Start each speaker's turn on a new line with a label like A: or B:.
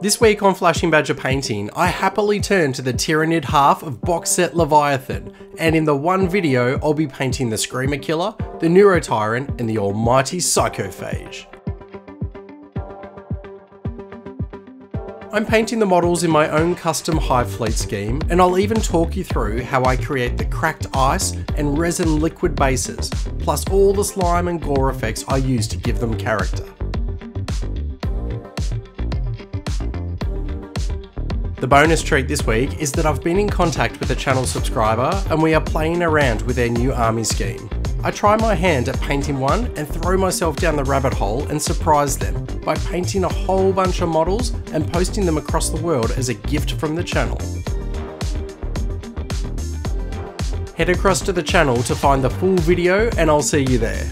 A: This week on Flashing Badger Painting, I happily turn to the Tyranid half of box set Leviathan, and in the one video I'll be painting the Screamer Killer, the Neurotyrant, and the almighty Psychophage. I'm painting the models in my own custom Hive Fleet scheme, and I'll even talk you through how I create the cracked ice and resin liquid bases, plus all the slime and gore effects I use to give them character. The bonus treat this week is that I've been in contact with a channel subscriber and we are playing around with their new army scheme. I try my hand at painting one and throw myself down the rabbit hole and surprise them by painting a whole bunch of models and posting them across the world as a gift from the channel. Head across to the channel to find the full video and I'll see you there.